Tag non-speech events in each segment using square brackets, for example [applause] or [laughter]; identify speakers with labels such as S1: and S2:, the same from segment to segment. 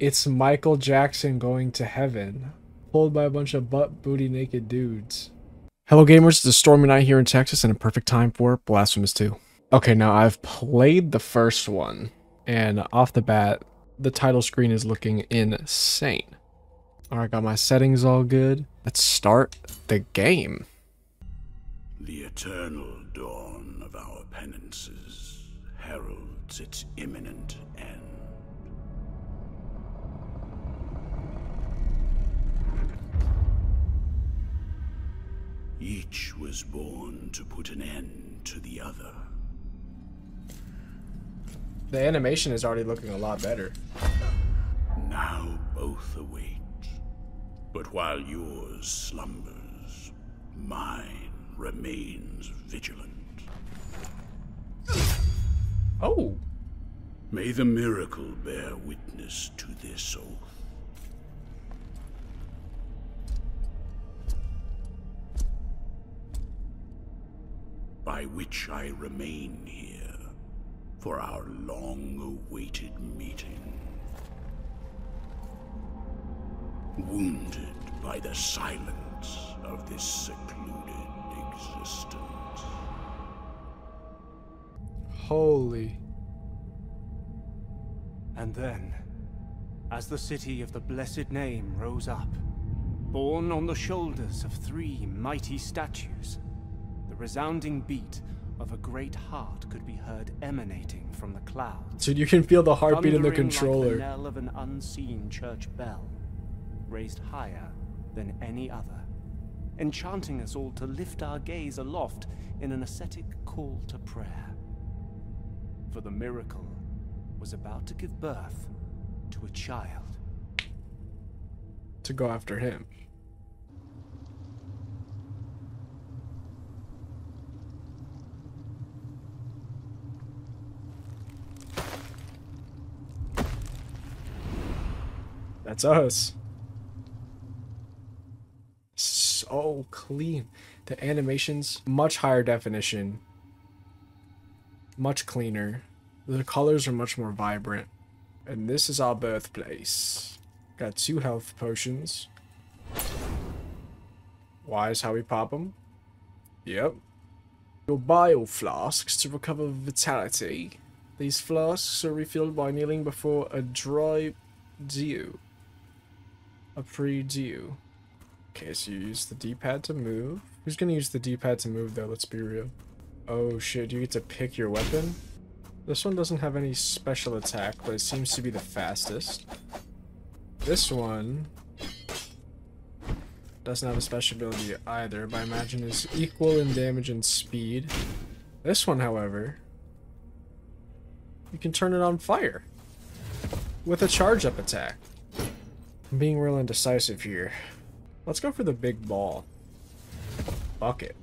S1: It's Michael Jackson going to heaven, pulled by a bunch of butt booty naked dudes. Hello gamers, it's a stormy night here in Texas and a perfect time for Blasphemous 2. Okay, now I've played the first one, and off the bat, the title screen is looking insane. Alright, got my settings all good. Let's start the game.
S2: The eternal dawn of our penances heralds its imminent Each was born to put an end to the other.
S1: The animation is already looking a lot better.
S2: Now both await. But while yours slumbers, mine remains vigilant.
S1: Oh!
S2: May the miracle bear witness to this oath. By which I remain here for our long-awaited meeting. Wounded by the silence of this secluded existence.
S1: Holy.
S3: And then, as the city of the blessed name rose up, borne on the shoulders of three mighty statues, resounding beat of a great heart could be heard emanating from the clouds.
S1: Dude, you can feel the heartbeat in the controller.
S3: Like the knell of an unseen church bell, raised higher than any other, enchanting us all to lift our gaze aloft in an ascetic call to prayer. For the miracle was about to give birth to a child.
S1: to go after him. That's us. So clean. The animations, much higher definition. Much cleaner. The colors are much more vibrant. And this is our birthplace. Got two health potions. Wise how we pop them. Yep. Your bio flasks to recover vitality. These flasks are refilled by kneeling before a Prie Dieu. A Prie Dieu. Okay, so you use the D-pad to move. Who's gonna use the D-pad to move though? Let's be real. Oh shit, you get to pick your weapon? This one doesn't have any special attack, but it seems to be the fastest. This one doesn't have a special ability either, but I imagine is equal in damage and speed. This one, however, you can turn it on fire with a charge up attack. I'm being real indecisive here. Let's go for the big ball. Bucket.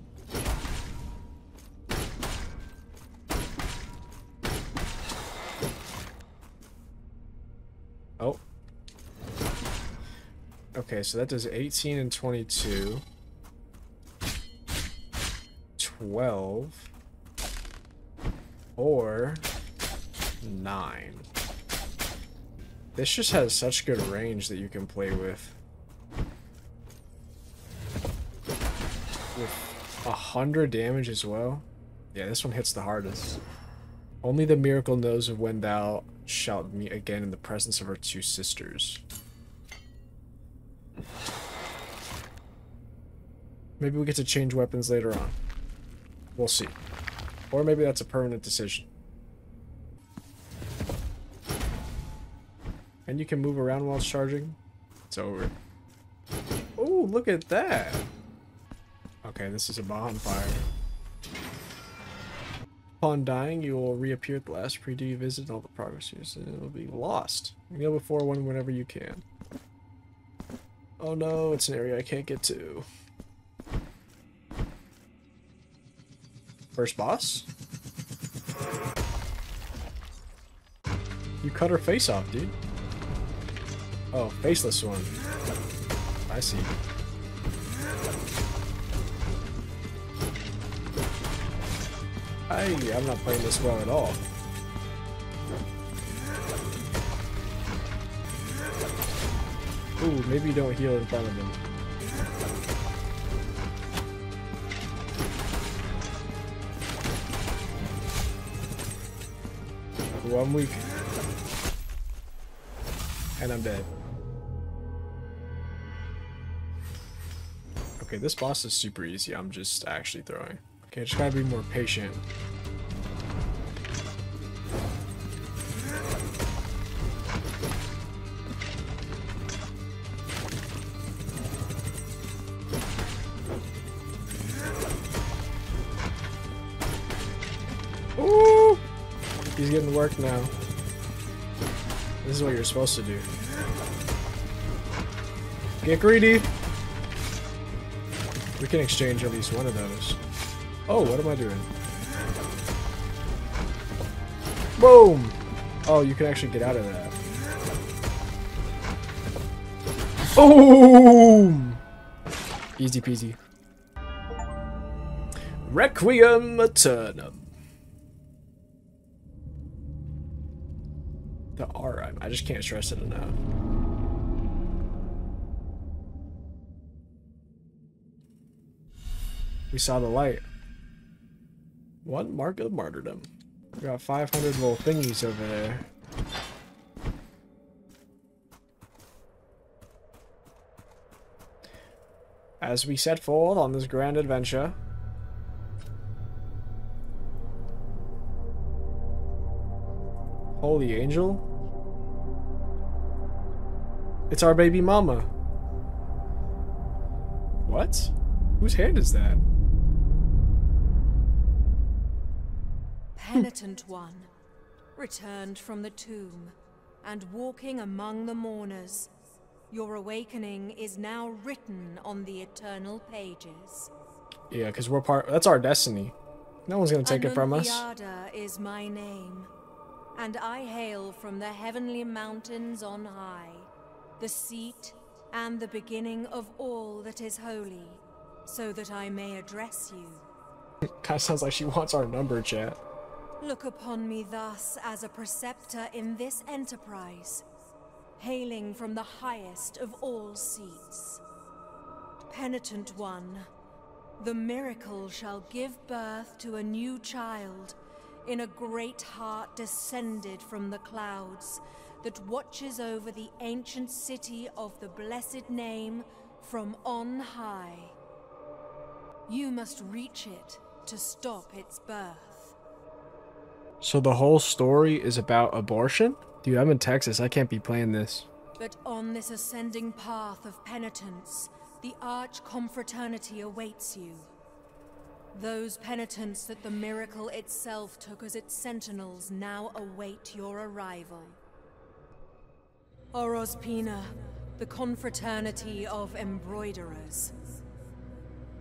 S1: Oh. Okay, so that does 18 and 22. 12. Or 9. This just has such good range that you can play with. With a hundred damage as well. Yeah, this one hits the hardest. Only the miracle knows of when thou shalt meet again in the presence of her two sisters. Maybe we get to change weapons later on. We'll see. Or maybe that's a permanent decision. And you can move around while it's charging. It's over. Oh, look at that. Okay, this is a bonfire. Upon dying, you will reappear at the last Prie Dieu you visit. All the progress you here will be lost. Kneel before one whenever you can. Oh no, it's an area I can't get to. First boss? You cut her face off, dude. Oh, faceless one. I see. I, I'm not playing this well at all. Ooh, maybe you don't heal in front of him. One I'm. And I'm dead. Okay, this boss is super easy. I'm just actually throwing. Okay, just gotta be more patient. Ooh! He's getting work now. This is what you're supposed to do. Get greedy! We can exchange at least one of those. Oh, what am I doing? Boom! Oh, you can actually get out of that. Boom! Easy peasy. Requiem Aeternum. The R, I just can't stress it enough. We saw the light. One mark of martyrdom. We got 500 little thingies over there. As we set forth on this grand adventure, Holy Angel? It's our baby mama. What? Whose hand is that?
S4: Penitent one, returned from the tomb, and walking among the mourners. Your awakening is now written on the eternal pages.
S1: Yeah, because we're part. That's our destiny. No one's gonna take it from us.
S4: Is my name, and I hail from the heavenly mountains on high, the seat and the beginning of all that is holy, so that I may address you. [laughs]
S1: Kind of sounds like she wants our number, chat.
S4: Look upon me thus as a preceptor in this enterprise, hailing from the highest of all seats. Penitent one, the miracle shall give birth to a new child in a great heart descended from the clouds that watches over the ancient city of the blessed name from on high. You must reach it to stop its birth.
S1: So the whole story is about abortion? Dude, I'm in Texas. I can't be playing this.
S4: But on this ascending path of penitence, the arch confraternity awaits you. Those penitents that the miracle itself took as its sentinels now await your arrival. Orospina, the confraternity of embroiderers.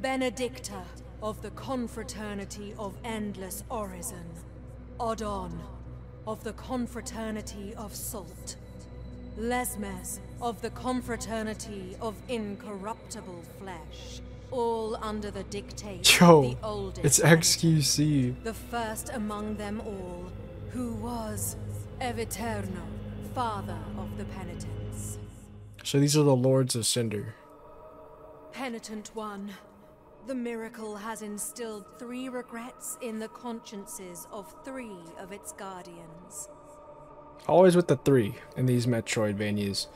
S4: Benedicta of the confraternity of endless orison. Odon of the confraternity of salt. Lesmes of the confraternity of incorruptible flesh. All under the dictate
S1: Yo,
S4: of the oldest
S1: it's XQC.
S4: the first among them all, who was Eviterno, father of the penitents.
S1: So these are the Lords of Cinder.
S4: Penitent one, the miracle has instilled three regrets in the consciences of three of its guardians.
S1: Always with the three in these Metroidvanias.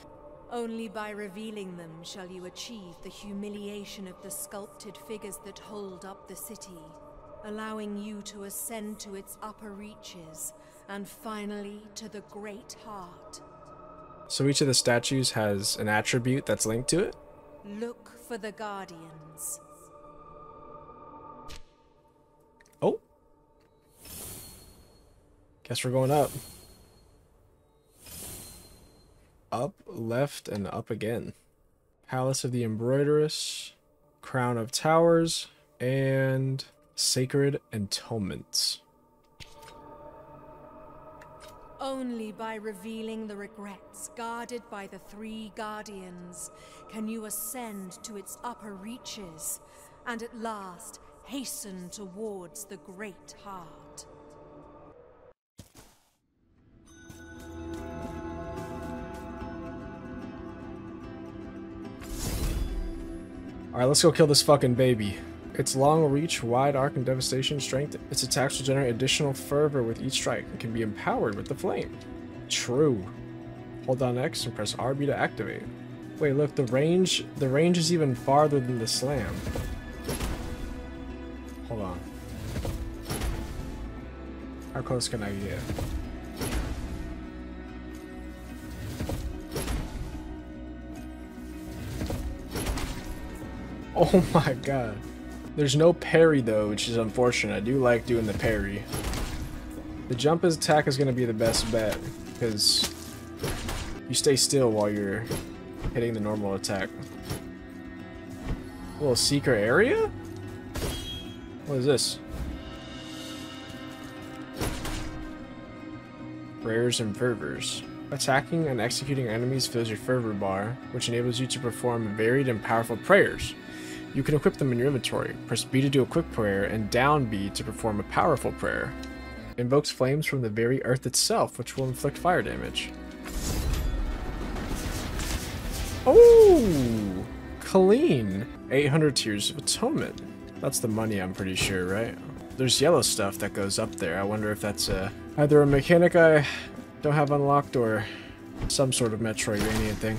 S4: Only by revealing them shall you achieve the humiliation of the sculpted figures that hold up the city, allowing you to ascend to its upper reaches and finally to the great heart.
S1: So each of the statues has an attribute that's linked to it?
S4: Look for the guardians.
S1: Guess we're going up. Up, left, and up again. Palace of the Embroideress, Crown of Towers, and Sacred Entombments.
S4: Only by revealing the regrets guarded by the three guardians can you ascend to its upper reaches and at last hasten towards the great heart.
S1: Alright, let's go kill this fucking baby. Its long reach, wide arc, and devastation strength, its attacks will generate additional fervor with each strike and can be empowered with the flame. True. Hold down X and press RB to activate. Wait, look, the range the range is even farther than the slam. Hold on. How close can I get? [laughs] Oh my god. There's no parry though, which is unfortunate. I do like doing the parry. The jump attack is going to be the best bet because you stay still while you're hitting the normal attack. A little secret area? What is this? Prayers and fervors. Attacking and executing enemies fills your fervor bar, which enables you to perform varied and powerful prayers. You can equip them in your inventory. Press B to do a quick prayer and down B to perform a powerful prayer. Invokes flames from the very earth itself, which will inflict fire damage. Oh, clean. 800 Tears of Atonement. That's the money, I'm pretty sure, right? There's yellow stuff that goes up there. I wonder if that's a, either a mechanic I don't have unlocked or some sort of Metroidvania thing.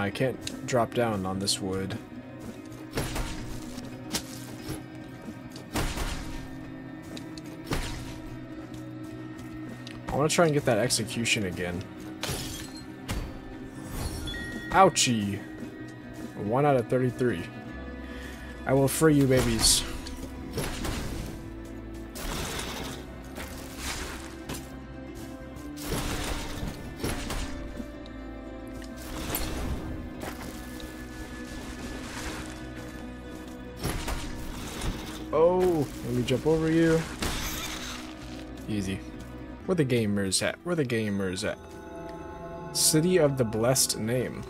S1: I can't drop down on this wood. I want to try and get that execution again. Ouchie. One out of 33. I will free you babies. Oh, let me jump over you. Easy. Where the gamers at? Where the gamers at? City of the Blessed Name.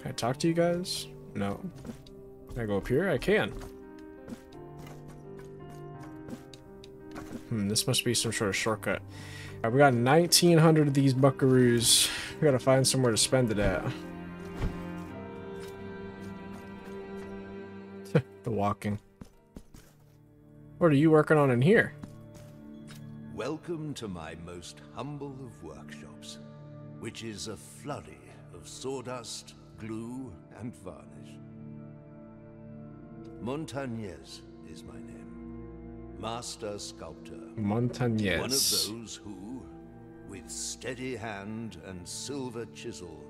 S1: Can I talk to you guys? No. Can I go up here? I can. Hmm, this must be some sort of shortcut. Right, we got 1,900 of these buckaroos. We gotta find somewhere to spend it at. The walking. What are you working on in here?
S5: Welcome to my most humble of workshops, which is a flurry of sawdust, glue, and varnish. Montagnez is my name. Master Sculptor.
S1: Montagnez.
S5: One of those who, with steady hand and silver chisel,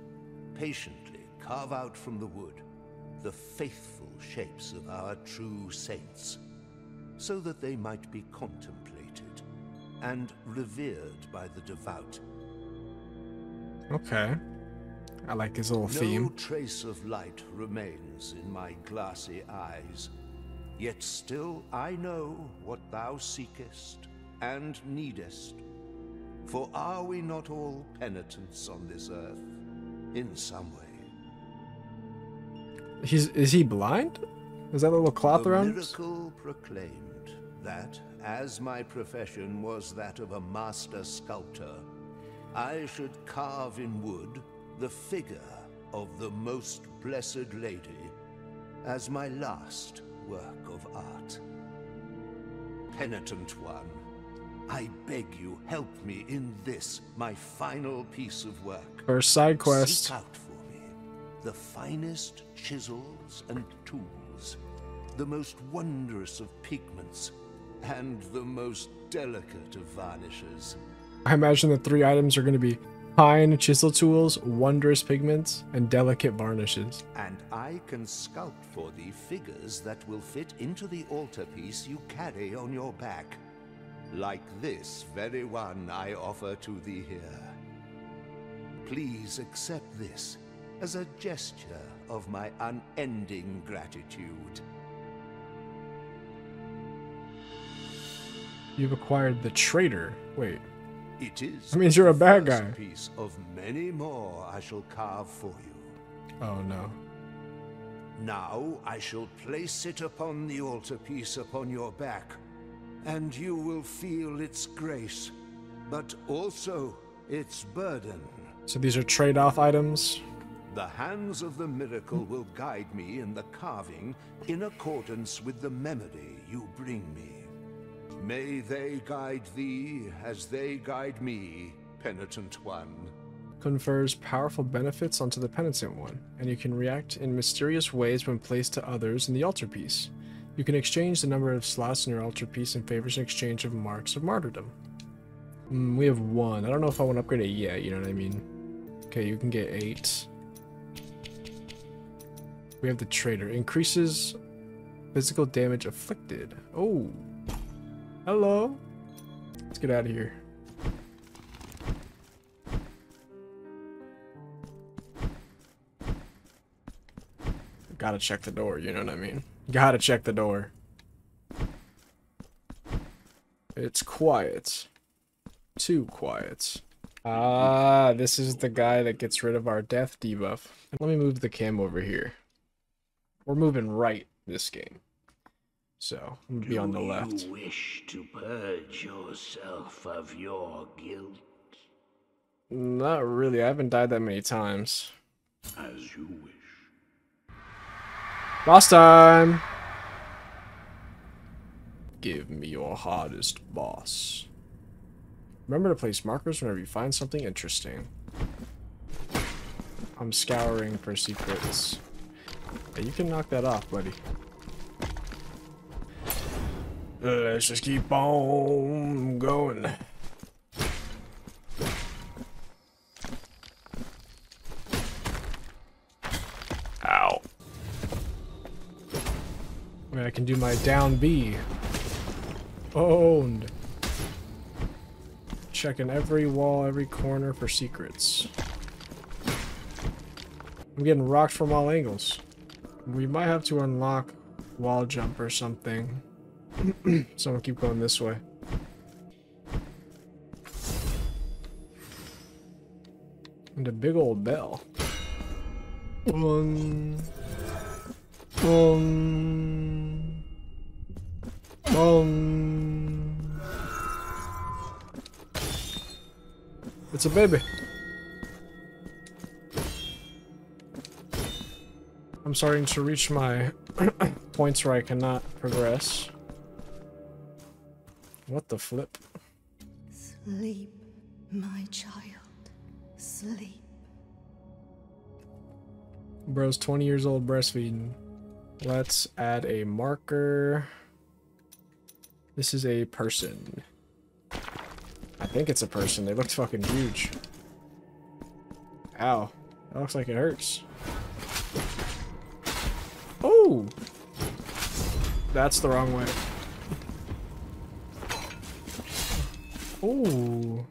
S5: patiently carve out from the wood the faithful shapes of our true saints, so that they might be contemplated and revered by the devout.
S1: Okay. I like his little
S5: No
S1: theme.
S5: No trace of light remains in my glassy eyes, yet still I know what thou seekest and needest. For are we not all penitents on this earth, in some way?
S1: He's is he blind? Is that a little cloth
S5: the
S1: around?
S5: miracle proclaimed that, as my profession was that of a master sculptor, I should carve in wood the figure of the most blessed lady as my last work of art. Penitent one, I beg you help me in this, my final piece of work.
S1: Or a side quest.
S5: Seek out the finest chisels and tools, the most wondrous of pigments, and the most delicate of varnishes.
S1: I imagine the three items are going to be fine chisel tools, wondrous pigments, and delicate varnishes.
S5: And I can sculpt for thee figures that will fit into the altarpiece you carry on your back. Like this very one I offer to thee here. Please accept this as a gesture of my unending gratitude.
S1: You've acquired the traitor. Wait.
S5: It is
S1: That means you're a bad guy.
S5: piece of many more I shall carve for you.
S1: Oh no.
S5: Now I shall place it upon the altarpiece upon your back, and you will feel its grace, but also its burden.
S1: So these are trade-off items.
S5: The hands of the miracle will guide me in the carving in accordance with the memory you bring me. May they guide thee as they guide me, penitent one.
S1: Confers powerful benefits onto the penitent one, and you can react in mysterious ways when placed to others in the altarpiece. You can exchange the number of slots in your altarpiece in favors in exchange of marks of martyrdom. Mm, we have one. I don't know if I want to upgrade it yet, you know what I mean? Okay, you can get eight. We have the trader. Increases physical damage afflicted. Oh. Hello. Let's get out of here. Gotta check the door, you know what I mean? Gotta check the door. It's quiet. Too quiet. Ah, this is the guy that gets rid of our death debuff. Let me move the cam over here. We're moving right this game. So, I'm gonna be on the left.
S2: Do you wish to purge yourself of your guilt
S1: Not really, I haven't died that many times.
S2: as you wish?
S1: Boss time! Give me your hardest boss. Remember to place markers whenever you find something interesting. I'm scouring for secrets. Hey, you can knock that off, buddy. Let's just keep on going. Ow. Mean, I can do my down B. Owned. Checking every wall, every corner for secrets. I'm getting rocked from all angles. We might have to unlock wall jump or something. [clears throat] so I'm keep going this way. And a big old bell. One. Um. Um. It's a baby. I'm starting to reach my [coughs] points where I cannot progress. What the flip?
S6: Sleep, my child. Sleep.
S1: Bro's 20 years old breastfeeding. Let's add a marker. This is a person. I think it's a person. They looked fucking huge. Ow. That looks like it hurts. Oh! That's the wrong way. Oh.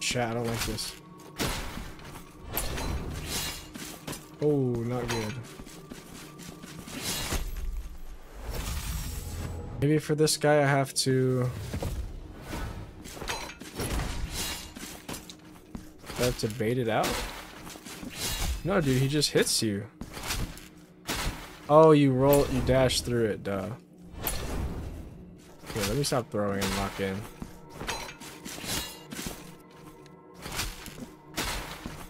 S1: Chat, I don't like this. Oh, not good. Maybe for this guy I have to... I have to bait it out? No, dude, he just hits you. Oh, you roll, you dash through it, duh. Okay, let me stop throwing and lock in.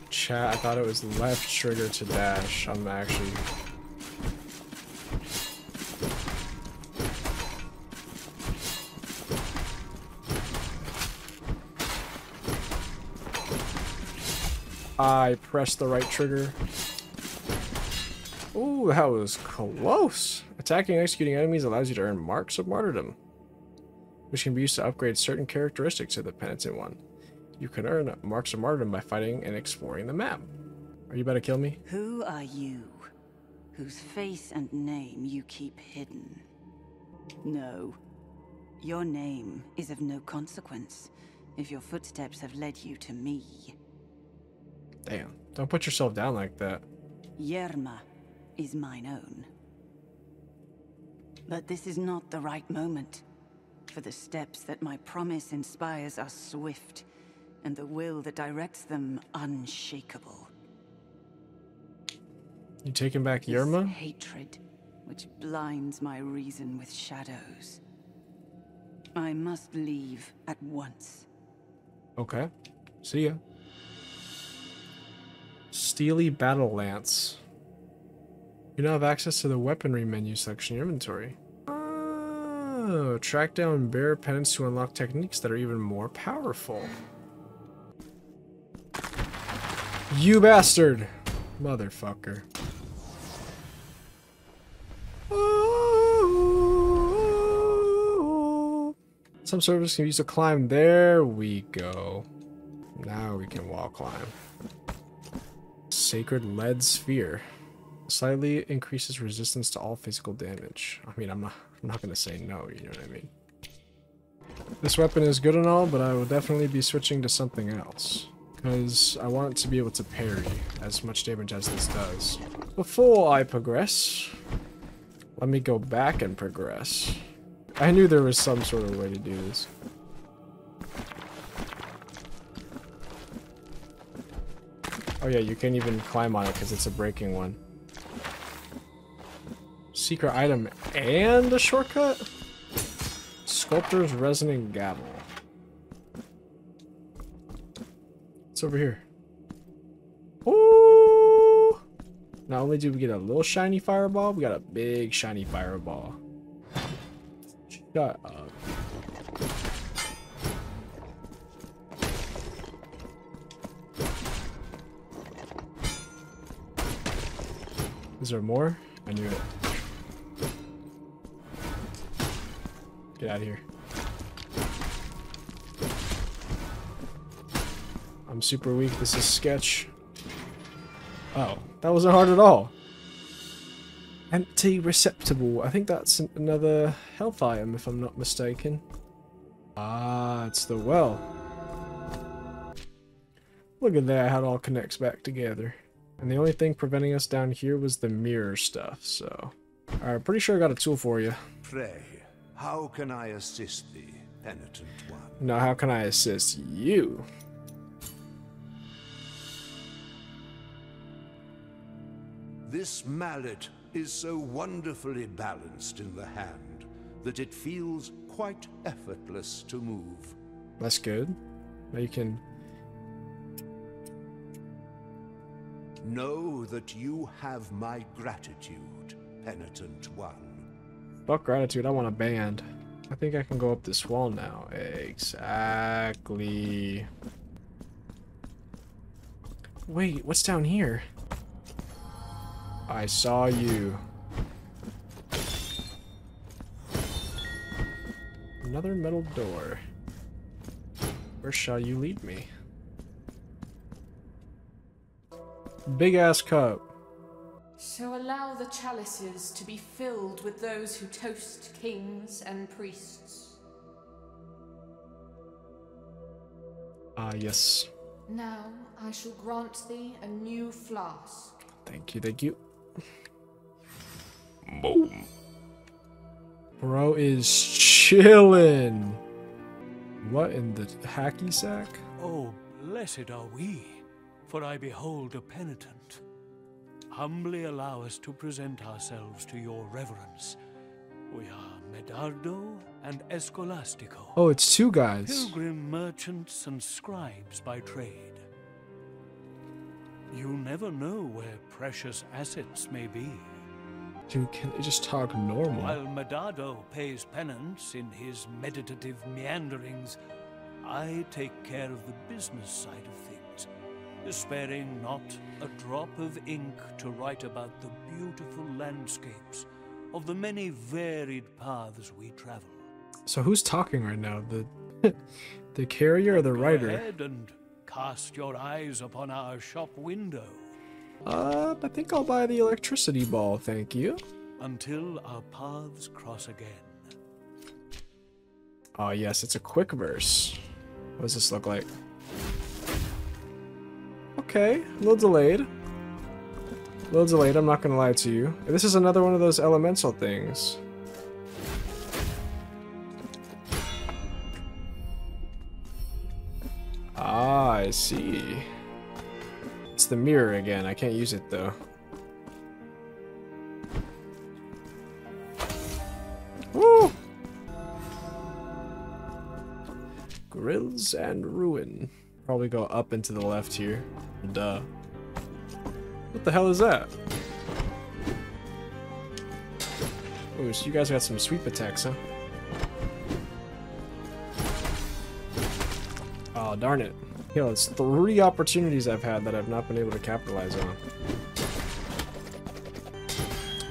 S1: Chat, I thought it was left trigger to dash. I'm actually... I pressed the right trigger. Ooh, that was close. Attacking and executing enemies allows you to earn marks of martyrdom, which can be used to upgrade certain characteristics of the penitent one. You can earn marks of martyrdom by fighting and exploring the map. Are you about to kill me?
S7: Who are you, whose face and name you keep hidden? No. Your name is of no consequence if your footsteps have led you to me.
S1: Damn. Don't put yourself down like that.
S7: Yerma is mine own. But this is not the right moment, for the steps that my promise inspires are swift, and the will that directs them unshakable.
S1: You taking back
S7: This
S1: Yerma?
S7: hatred, which blinds my reason with shadows. I must leave at once.
S1: Okay. See ya. Steely Battle Lance. You now have access to the weaponry menu section your inventory. Oh, track down bear pennants to unlock techniques that are even more powerful. You bastard! Motherfucker. Some servers can use to climb. There we go. Now we can wall climb. Sacred Lead Sphere. Slightly increases resistance to all physical damage. I mean, I'm not, I'm not gonna say no, you know what I mean? This weapon is good and all, but I will definitely be switching to something else. Because I want to be able to parry as much damage as this does. Before I progress, let me go back and progress. I knew there was some sort of way to do this. Oh yeah, you can't even climb on it because it's a breaking one. Secret item and a shortcut? Sculptor's Resonant Gavel. It's over here. Ooh! Not only do we get a little shiny fireball, we got a big shiny fireball. Shut up. Is there more? I knew it. Get out of here. I'm super weak. This is sketch. Oh, that wasn't hard at all. Empty receptacle. I think that's an- another health item, if I'm not mistaken. Ah, it's the well. Look at that, how it all connects back together. And the only thing preventing us down here was the mirror stuff, so... Alright, pretty sure I got a tool for you.
S5: Pray, how can I assist thee, penitent one?
S1: Now, how can I assist you?
S5: This mallet is so wonderfully balanced in the hand that it feels quite effortless to move.
S1: That's good. Now you can...
S5: Know that you have my gratitude, penitent one.
S1: Fuck gratitude, I want a band. I think I can go up this wall now. Exactly. Wait, what's down here? I saw you. Another metal door. Where shall you lead me? Big ass cup.
S8: So allow the chalices to be filled with those who toast kings and priests.
S1: Ah, yes.
S8: Now I shall grant thee a new flask.
S1: Thank you, thank you.
S2: Boom.
S1: Bro is chillin'. What in the hacky sack?
S9: Oh, blessed are we, for I behold a penitent. Humbly allow us to present ourselves to your reverence. We are Medardo and Escolastico,
S1: Oh, it's two guys.
S9: pilgrim merchants and scribes by trade. You never know where precious assets may be.
S1: Dude, can they just talk normal?
S9: While Medardo pays penance in his meditative meanderings, I take care of the business side of things, sparing not a drop of ink to write about the beautiful landscapes of the many varied paths we travel.
S1: So who's talking right now? The [laughs] the carrier or the
S9: Go
S1: writer?
S9: ahead and cast your eyes upon our shop window
S1: Uh, I think I'll buy the electricity ball, thank you.
S9: until our paths cross again.
S1: Oh yes, it's a quick verse. What does this look like? okay. A little delayed. A little delayed, I'm not gonna lie to you. This is another one of those elemental things. Ah, I see. It's the mirror again. I can't use it, though. Woo! Grills and Ruin. Probably go up into the left here. Duh. What the hell is that? Ooh, so you guys got some sweep attacks, huh? Oh, darn it. You know, it's three opportunities I've had that I've not been able to capitalize on.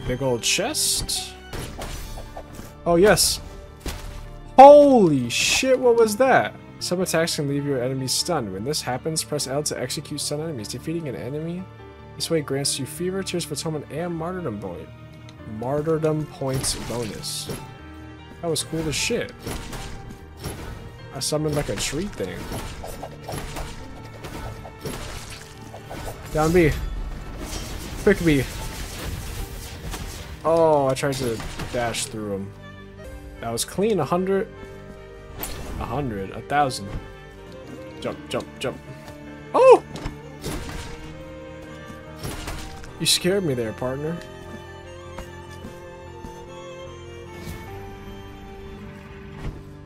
S1: Big old chest. Oh, yes. Holy shit, what was that? Some attacks can leave your enemies stunned. When this happens, press L to execute stun enemies. Defeating an enemy this way grants you Fervor, Tears of Atonement, and Martyrdom Point. Martyrdom Points bonus. That was cool as shit. I summoned like a tree thing. Down B. Quick B. Oh, I tried to dash through him. That was clean. A hundred. A hundred. A thousand. Jump, jump, jump. Oh! You scared me there, partner.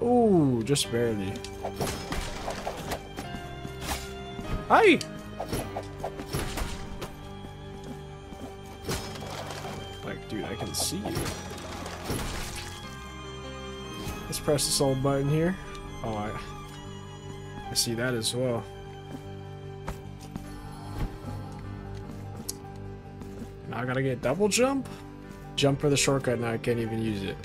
S1: Ooh, just barely. Hi! Like, dude, I can see you. Let's press this old button here. Oh, I, I see that as well. Now I gotta get double jump? Jump for the shortcut, now I can't even use it.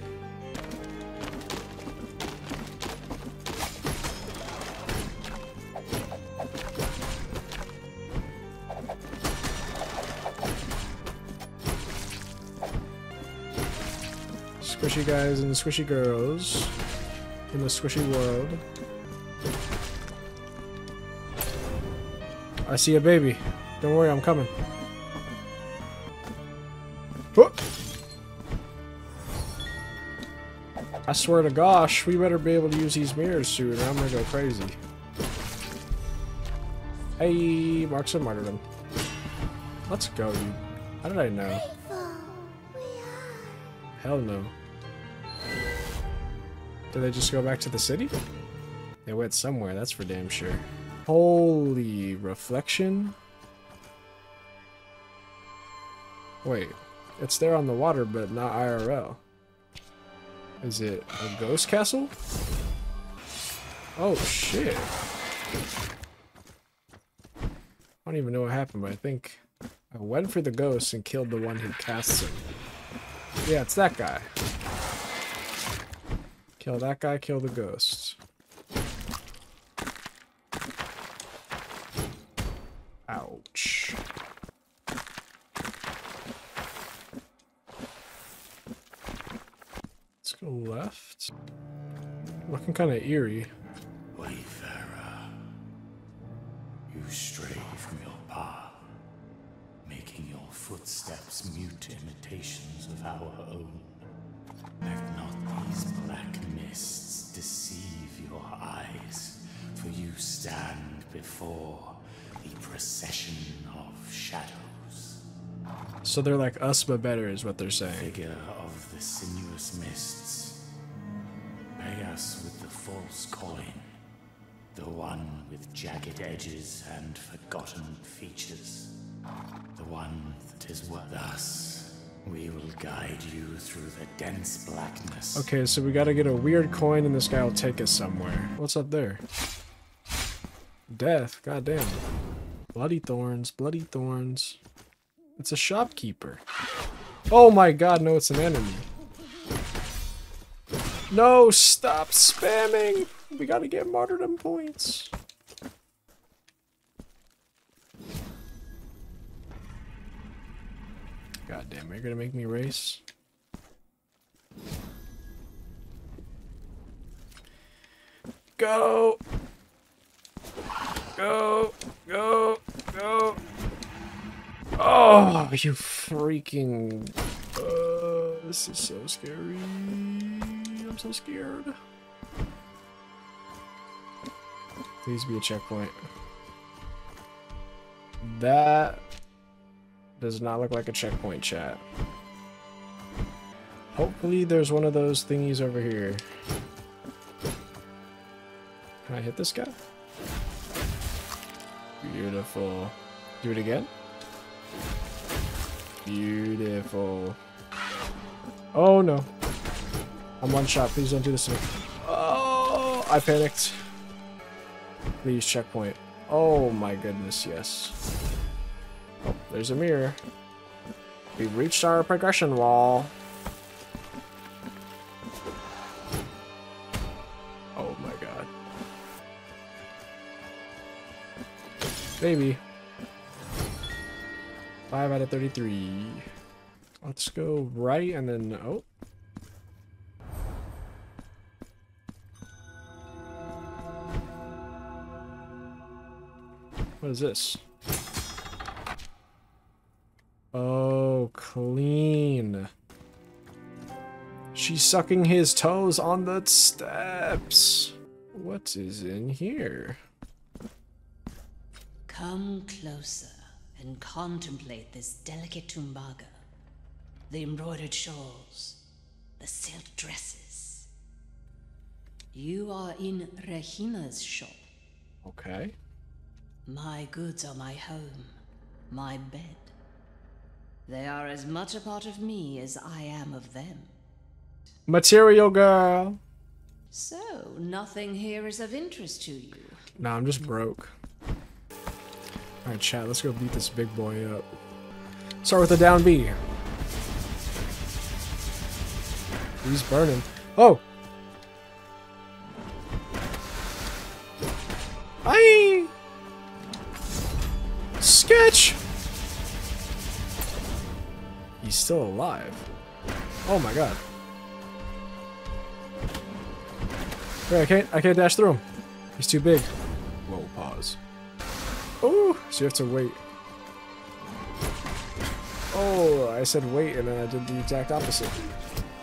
S1: Squishy guys and squishy girls in the squishy world. I see a baby. Don't worry, I'm coming. I swear to gosh, we better be able to use these mirrors soon or I'm gonna go crazy. Hey, Marks of Martyrdom. Let's go, dude. How did I know? Hell no. Did they just go back to the city? They went somewhere, that's for damn sure. Holy reflection. Wait, it's there on the water, but not IRL. Is it a ghost castle? Oh shit. I don't even know what happened, but I think I went for the ghost and killed the one who casts it. Yeah, it's that guy. Kill that guy, kill the ghost. Ouch. Let's go left. Looking kind of eerie. So they're like us, but better, is what they're saying.
S2: Figure of the sinuous mists. Pay us with the false coin. The one with jagged edges and forgotten features. The one that is worth us. We will guide you through the dense blackness.
S1: Okay, so we gotta get a weird coin and this guy will take us somewhere. What's up there? Death, goddamn. Bloody thorns, bloody thorns. It's a shopkeeper. Oh my god, no, it's an enemy. No, stop spamming! We gotta get martyrdom points. God damn, you're gonna make me race? Go! Go! Go! Go! Oh, you freaking... Uh, this is so scary. I'm so scared. Please be a checkpoint. That does not look like a checkpoint chat. Hopefully there's one of those thingies over here. Can I hit this guy? Beautiful. Do it again. Beautiful. Oh no. I'm one shot. Please don't do this to me. Oh, I panicked. Please checkpoint. Oh my goodness, yes. Oh, there's a mirror. We've reached our progression wall. Oh my god. Maybe. 5 out of 33. Let's go right and then... Oh. What is this? Oh, clean. She's sucking his toes on the steps. What is in here?
S10: Come closer and contemplate this delicate tumbaga. The embroidered shawls, the silk dresses. You are in Rehima's shop.
S1: Okay.
S10: My goods are my home, my bed. They are as much a part of me as I am of them.
S1: Material girl.
S10: So, nothing here is of interest to you.
S1: Nah, I'm just broke. Alright, chat, let's go beat this big boy up. Start with a down B. He's burning. Oh! I Sketch! He's still alive. Oh my god. Wait, I can't I can't dash through him. He's too big. Whoa. Oh, so you have to wait. Oh, I said wait and then I did the exact opposite.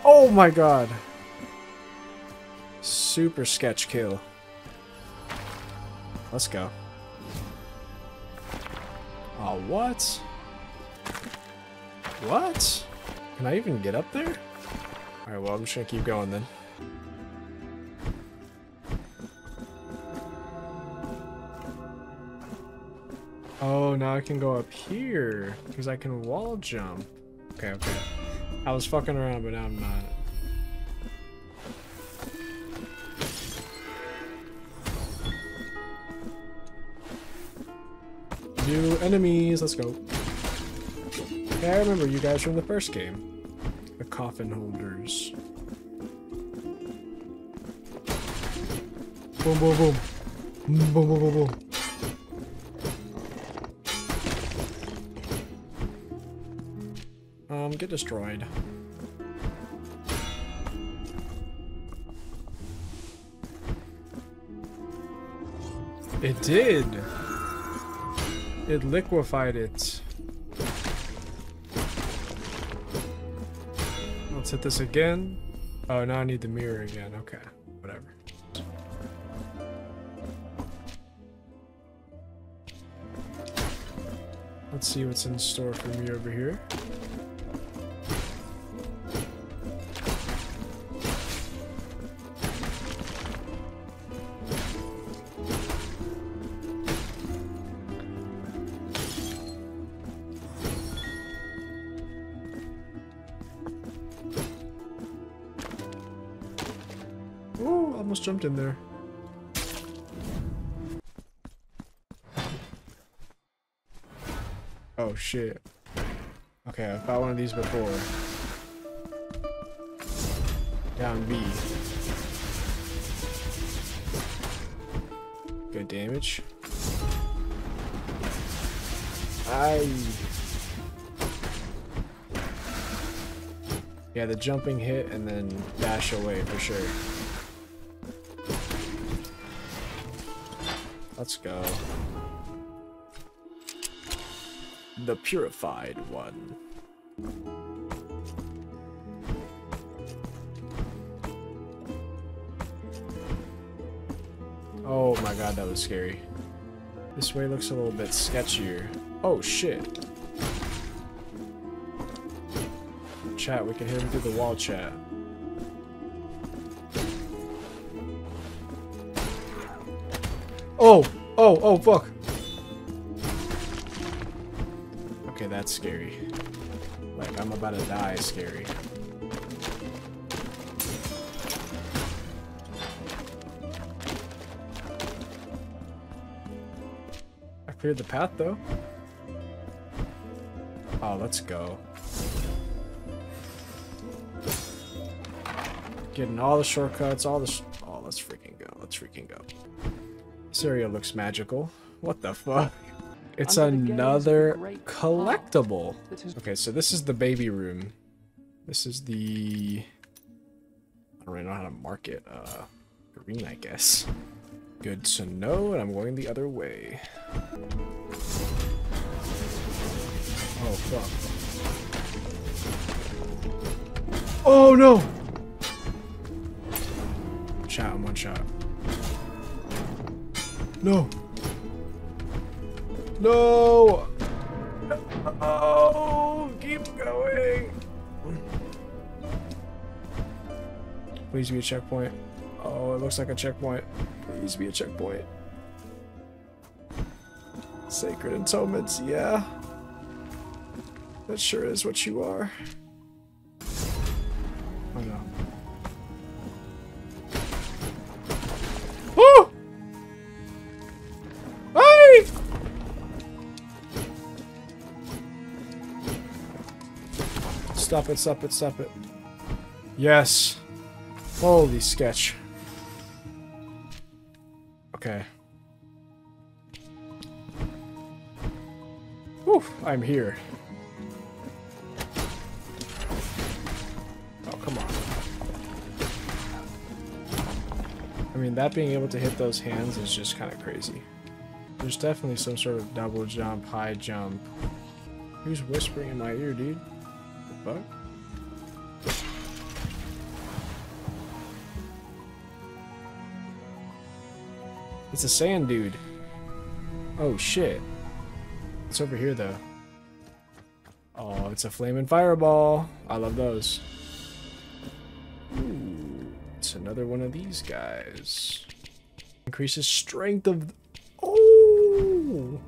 S1: Oh my god. Super sketch kill. Let's go. Oh, what? What? Can I even get up there? Alright, well, I'm just gonna keep going then. Now I can go up here, because I can wall jump. Okay, okay. I was fucking around, but now I'm not. New enemies, let's go. I remember you guys from the first game. The coffin holders. Boom, boom, boom. Boom, boom, boom, boom. Get destroyed. It did! It liquefied it. Let's hit this again. Oh, now I need the mirror again. Okay, whatever. Let's see what's in store for me over here. In there. Oh shit. Okay, I've got one of these before. Down B. Good damage. I. Yeah, the jumping hit and then dash away for sure. Let's go. The purified one. Oh my god, that was scary. This way looks a little bit sketchier. Oh shit. Chat, we can hear him through the wall chat. Oh! Oh, oh, fuck! Okay, that's scary. Like, I'm about to die scary. I cleared the path, though. Oh, let's go. Getting all the shortcuts, all the... Sh This area looks magical. What the fuck? It's another collectible. Okay, so this is the baby room. This is the... I don't really know how to mark it. Uh, green, I guess. Good to know, and I'm going the other way. Oh, fuck. Oh, no! Shot him, one shot. No! No! Oh, keep going! Please be a checkpoint. Oh, it looks like a checkpoint. Please be a checkpoint. Sacred entombments, yeah. That sure is what you are. Stop it, stop it, stop it. Yes. Holy sketch. Okay. Whew, I'm here. Oh, come on. I mean, that being able to hit those hands is just kind of crazy. There's definitely some sort of double jump, high jump. Who's whispering in my ear, dude? Fuck? It's a sand dude. Oh shit. It's over here though. Oh, it's a flaming fireball. I love those. Ooh, it's another one of these guys. Increases strength of. Oh!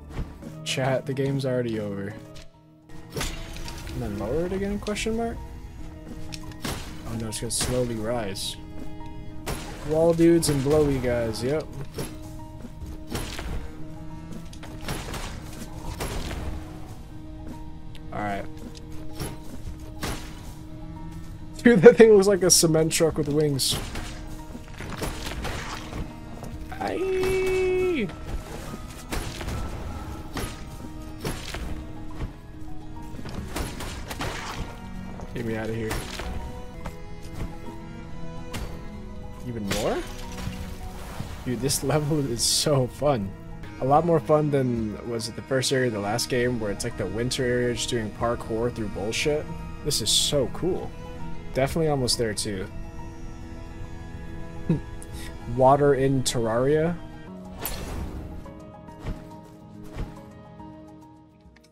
S1: Chat, the game's already over. And then lower it again? Question mark. Oh no, it's gonna slowly rise. Wall dudes and blowy guys. Yep. Alright. [laughs] Dude, that thing looks like a cement truck with wings. Even more? Dude, this [laughs] level is so fun. A lot more fun than was it the first area of the last game where it's like the winter area just doing parkour through bullshit. This is so cool. Definitely almost there too. [laughs] Water in Terraria.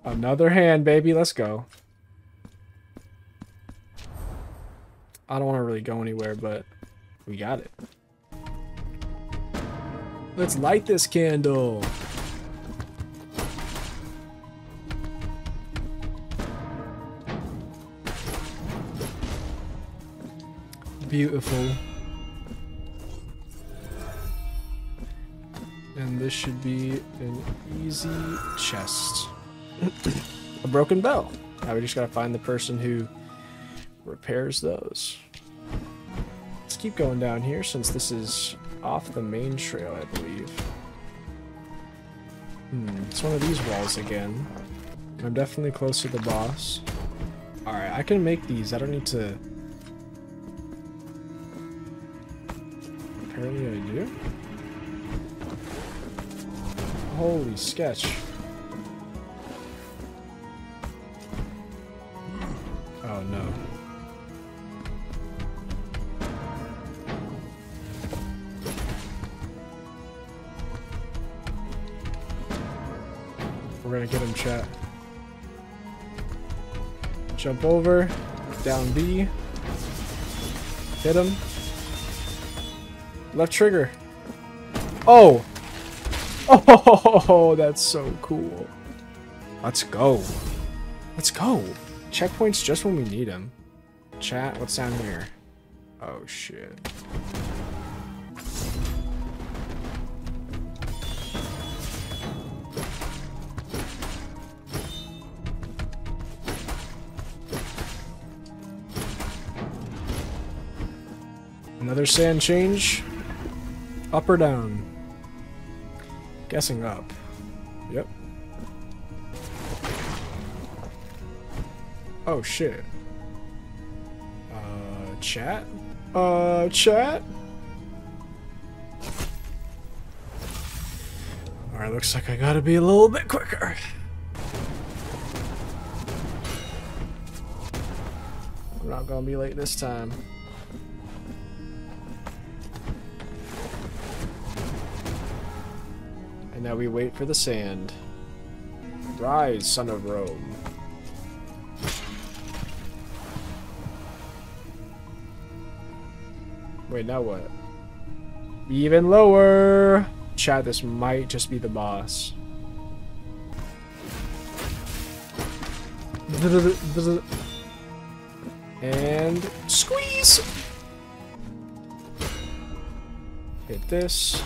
S1: Another hand, baby. Let's go. I don't want to really go anywhere, but we got it. Let's light this candle. Beautiful. And this should be an easy chest. [clears throat] A broken bell. Now we just gotta find the person who repairs those. Keep going down here since this is off the main trail, I believe. Hmm, it's one of these walls again. I'm definitely close to the boss. Alright, I can make these. I don't need to... Apparently I do? Holy sketch. Oh no. We're gonna get him, chat. Jump over. Down B. Hit him. Left trigger. Oh! [laughs] Oh, that's so cool. Let's go. Let's go. Checkpoints just when we need them. Chat, what's down here? Oh, shit. Another sand change. Up or down? Guessing up. Yep. Oh shit. Uh, chat? Uh, chat? Alright, looks like I gotta be a little bit quicker. I'm not gonna be late this time. And now we wait for the sand. Rise, son of Rome. Wait, now what? Even lower! Chat, this might just be the boss. And squeeze! Hit this.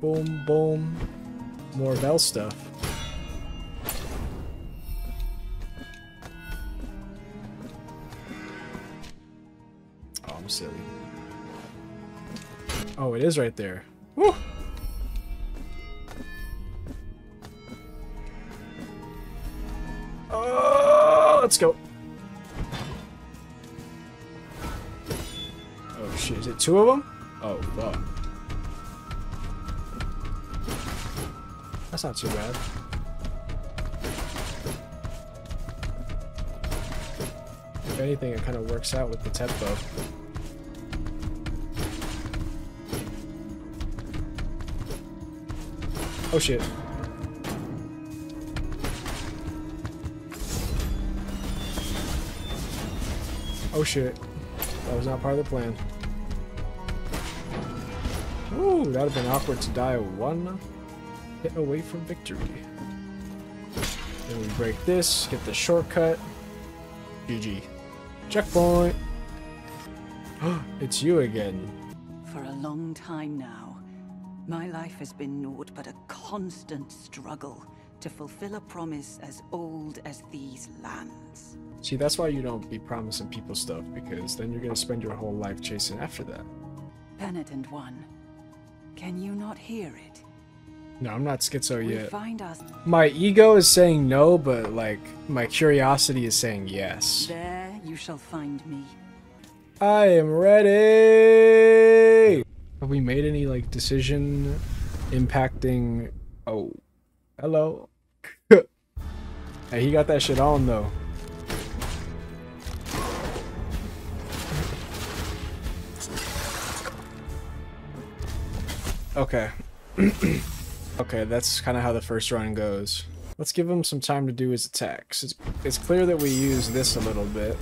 S1: Boom, boom. More Bell stuff. Oh, I'm silly. Oh, it is right there. Woo! Oh, let's go. Oh shit, is it two of them? Oh, fuck. That's not too bad. If anything, it kind of works out with the tempo. Oh shit. Oh shit. That was not part of the plan. Ooh, that would have been awkward to die one hit away from victory. Then we break this, get the shortcut. GG. Checkpoint! [gasps] it's you again.
S7: For a long time now, my life has been naught but a constant struggle to fulfill a promise as old as these lands.
S1: See, that's why you don't be promising people stuff, because then you're gonna spend your whole life chasing after that.
S7: Penitent one, can you not hear it?
S1: No, I'm not schizo
S7: We
S1: yet.
S7: find us
S1: My ego is saying no, but like my curiosity is saying yes.
S7: there. You shall find me.
S1: I am ready. Have we made any like decision impacting? Oh, hello. [laughs] hey, he got that shit on though. Okay. [clears throat] okay, that's kind of how the first run goes. Let's give him some time to do his attacks. It's, it's clear that we use this a little bit.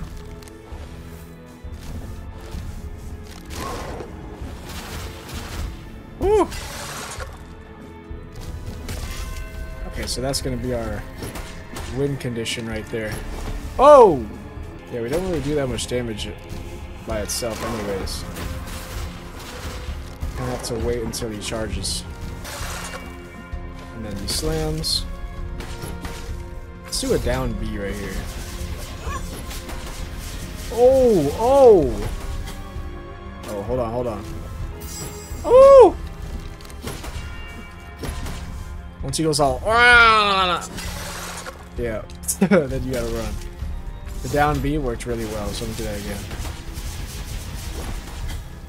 S1: Woo! Okay, so that's gonna be our win condition right there. Oh! Yeah, we don't really do that much damage by itself anyways. Gonna have to wait until he charges. And then he slams. Let's do a down B right here. Oh! Oh! Oh, hold on, hold on. Oh! Once he goes all, yeah, [laughs] then you gotta run. The down B worked really well, so I'm gonna do that again.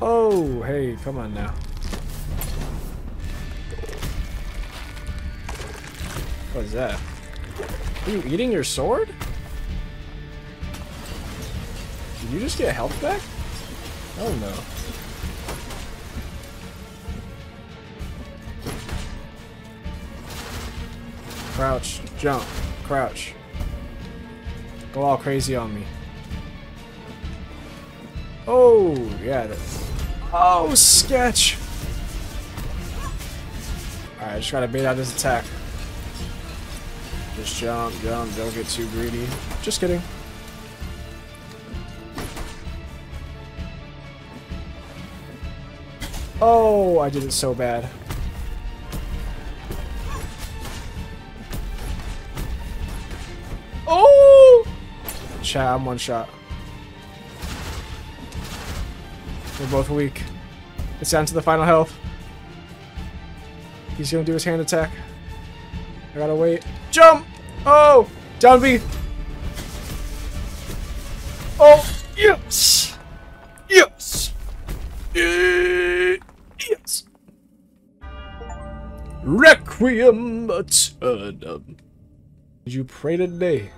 S1: Oh, hey, come on now. What is that? Are you eating your sword? Did you just get health back? Oh no. Crouch, jump, crouch. Go all crazy on me. Oh, yeah. Oh, sketch. Alright, I just gotta bait out this attack. Just jump, jump, don't get too greedy. Just kidding. Oh, I did it so bad. Oh! Chat, I'm one shot. We're both weak. It's down to the final health. He's gonna do his hand attack. I gotta wait. Jump! Oh! Down B! Oh! Yes! Yes! Eh, Yes! Requiem Aeternam. Did you pray today?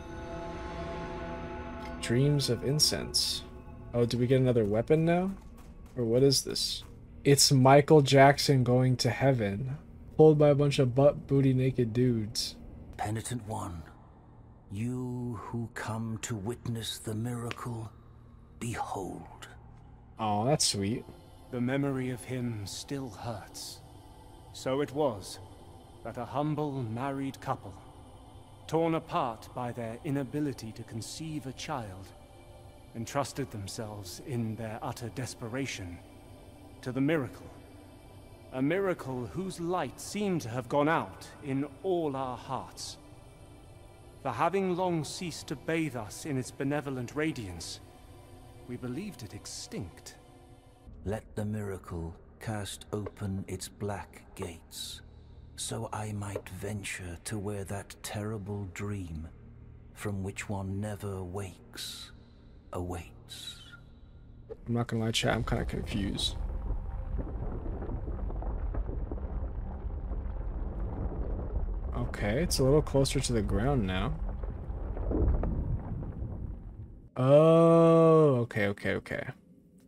S1: Dreams of incense. Oh, do we get another weapon now? Or what is this? It's Michael Jackson going to heaven. Pulled by a bunch of butt booty naked dudes.
S11: Penitent One, you who come to witness the miracle, behold.
S1: Oh, that's sweet.
S3: The memory of him still hurts. So it was that a humble married couple, torn apart by their inability to conceive a child, entrusted themselves in their utter desperation to the miracle. A miracle whose light seemed to have gone out in all our hearts. For having long ceased to bathe us in its benevolent radiance, we believed it extinct.
S11: Let the miracle cast open its black gates, so I might venture to where that terrible dream, from which one never wakes, awaits.
S1: I'm not gonna lie, chat, I'm kind of confused. Okay, it's a little closer to the ground now. Oh, okay, okay, okay.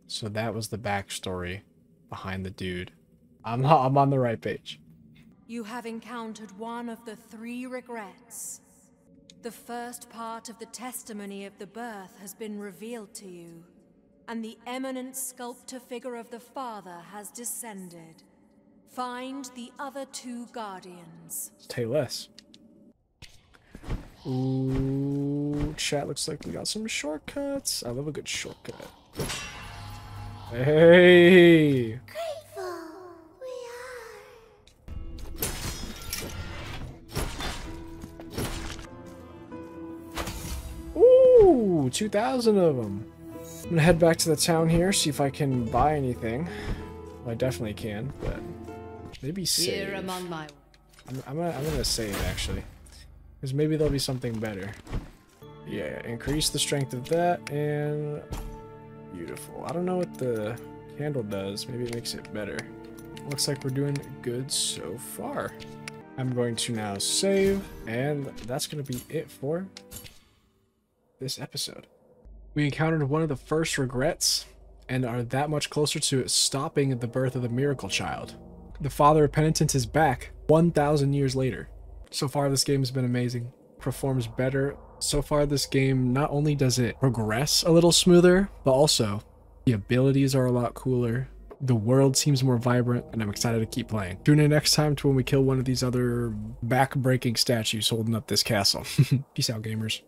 S1: So that was the backstory behind the dude. I'm I'm on the right page.
S4: You have encountered one of the three regrets. The first part of the testimony of the birth has been revealed to you, and the eminent sculptor figure of the father has descended. Find the other two guardians.
S1: Say less. Ooh, chat looks like we got some shortcuts. I love a good shortcut. Hey! Grateful we are. Ooh, 2,000 of them. I'm gonna head back to the town here, see if I can buy anything. Well, I definitely can, but maybe save.
S10: Here among my
S1: I'm, I'm, gonna, I'm gonna save actually, because maybe there'll be something better. Yeah, increase the strength of that and beautiful. I don't know what the candle does. Maybe it makes it better. Looks like we're doing good so far. I'm going to now save, and that's gonna be it for this episode. We encountered one of the first regrets and are that much closer to stopping the birth of the miracle child. The father of penitence is back 1,000 years later. So far, this game has been amazing. Performs better. So far, this game not only does it progress a little smoother, but also the abilities are a lot cooler. The world seems more vibrant, and I'm excited to keep playing. Tune in next time to when we kill one of these other back breaking statues holding up this castle. [laughs] Peace out, gamers.